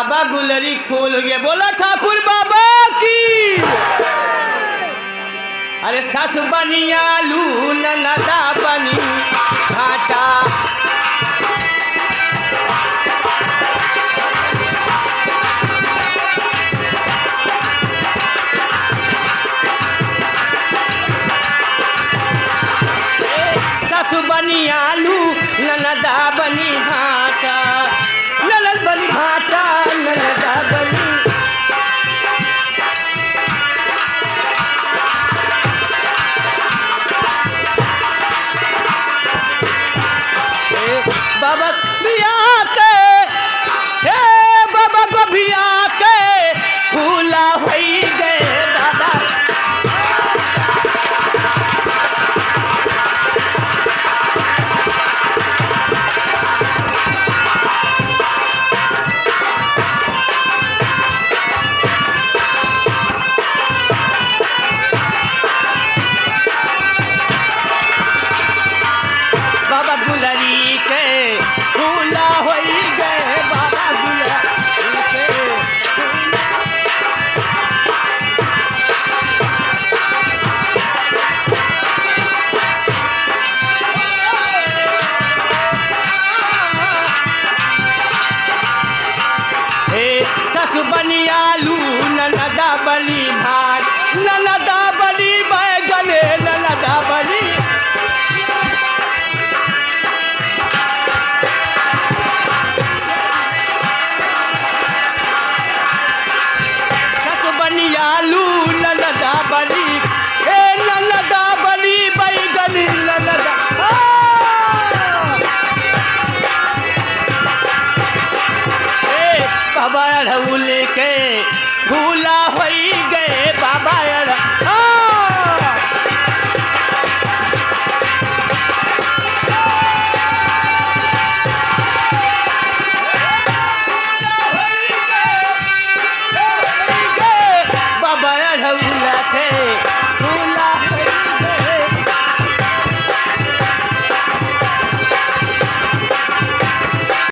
बाबा गुलरी फूल गए बोला ठाकुर बाबा की। अरे सासु बनिया आलू ननदा बनी, घाटा। सासु बनी आलू ननदा बनी बाबा बिया के। हे बाबा को बिया बनी आलू ननदा बली भात बाबा अड़हुल के भूला हो गए बाबा अड़।